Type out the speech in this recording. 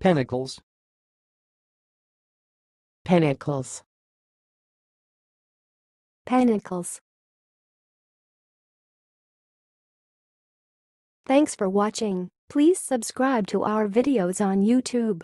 Pentacles. Pentacles. Pentacles. Thanks for watching. Please subscribe to our videos on YouTube.